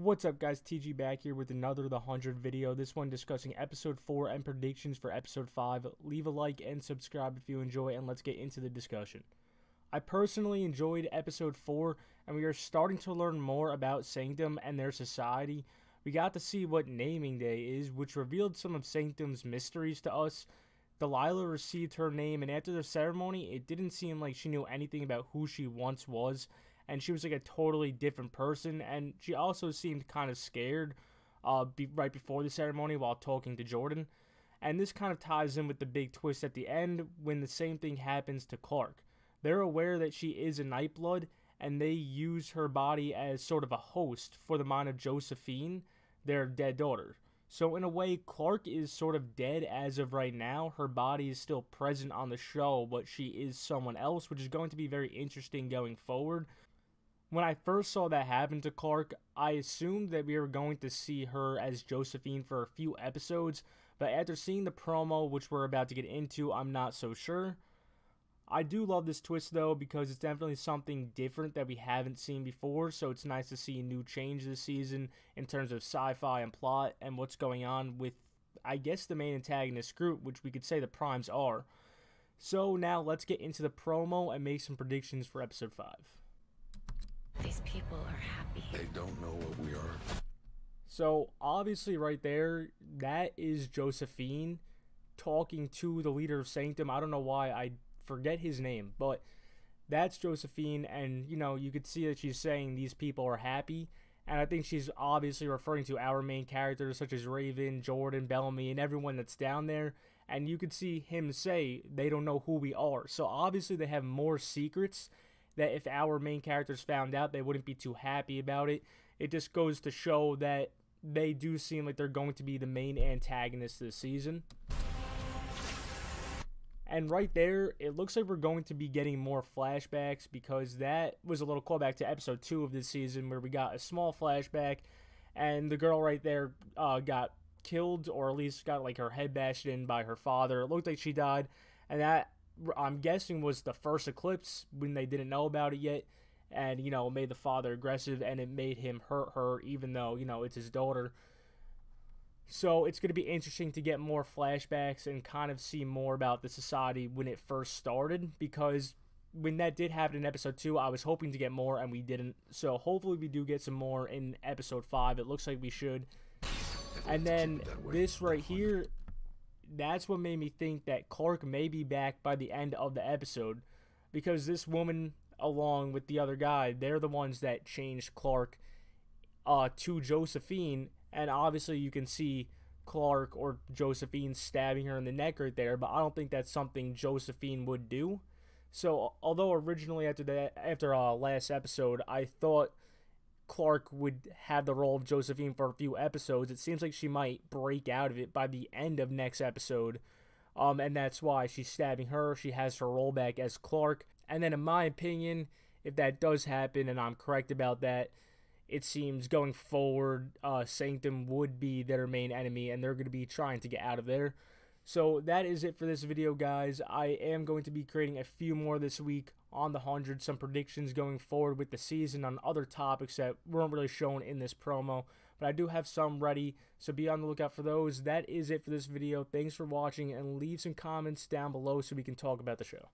What's up guys, TG back here with another The 100 video, this one discussing episode 4 and predictions for episode 5. Leave a like and subscribe if you enjoy and let's get into the discussion. I personally enjoyed episode 4 and we are starting to learn more about Sanctum and their society. We got to see what naming day is, which revealed some of Sanctum's mysteries to us. Delilah received her name and after the ceremony, it didn't seem like she knew anything about who she once was and she was like a totally different person and she also seemed kind of scared uh, be, right before the ceremony while talking to jordan and this kind of ties in with the big twist at the end when the same thing happens to clarke. They're aware that she is a nightblood and they use her body as sort of a host for the mind of josephine their dead daughter. So in a way clarke is sort of dead as of right now. Her body is still present on the show but she is someone else which is going to be very interesting going forward when I first saw that happen to Clarke, I assumed that we were going to see her as Josephine for a few episodes, but after seeing the promo, which we're about to get into, I'm not so sure. I do love this twist though because it's definitely something different that we haven't seen before, so it's nice to see a new change this season in terms of sci fi and plot and what's going on with, I guess, the main antagonist group, which we could say the Primes are. So now let's get into the promo and make some predictions for episode 5. These people are happy. They don't know what we are. So obviously, right there, that is Josephine talking to the leader of Sanctum. I don't know why I forget his name, but that's Josephine, and you know you could see that she's saying these people are happy, and I think she's obviously referring to our main characters such as Raven, Jordan, Bellamy, and everyone that's down there. And you could see him say they don't know who we are. So obviously they have more secrets that if our main characters found out, they wouldn't be too happy about it. It just goes to show that they do seem like they're going to be the main antagonists this season. And right there, it looks like we're going to be getting more flashbacks because that was a little callback to episode 2 of this season where we got a small flashback and the girl right there uh, got killed or at least got like her head bashed in by her father. It looked like she died and that I'm guessing was the first eclipse when they didn't know about it yet, and you know made the father aggressive, and it made him hurt her, even though you know it's his daughter. So it's going to be interesting to get more flashbacks and kind of see more about the society when it first started because when that did happen in episode 2, I was hoping to get more and we didn't. So hopefully we do get some more in episode 5. It looks like we should. And then this right here that's what made me think that Clarke may be back by the end of the episode because this woman along with the other guy they're the ones that changed Clarke uh, to Josephine. And obviously you can see Clarke or Josephine stabbing her in the neck right there but I don't think that's something Josephine would do. So although originally after that after uh, last episode I thought Clarke would have the role of Josephine for a few episodes, it seems like she might break out of it by the end of next episode. Um, and that's why she's stabbing her. She has her role back as Clarke. And then, in my opinion, if that does happen, and I'm correct about that, it seems going forward, uh, Sanctum would be their main enemy, and they're going to be trying to get out of there. So that is it for this video, guys. I am going to be creating a few more this week on the 100, some predictions going forward with the season on other topics that weren't really shown in this promo, but I do have some ready, so be on the lookout for those. That is it for this video. Thanks for watching, and leave some comments down below so we can talk about the show.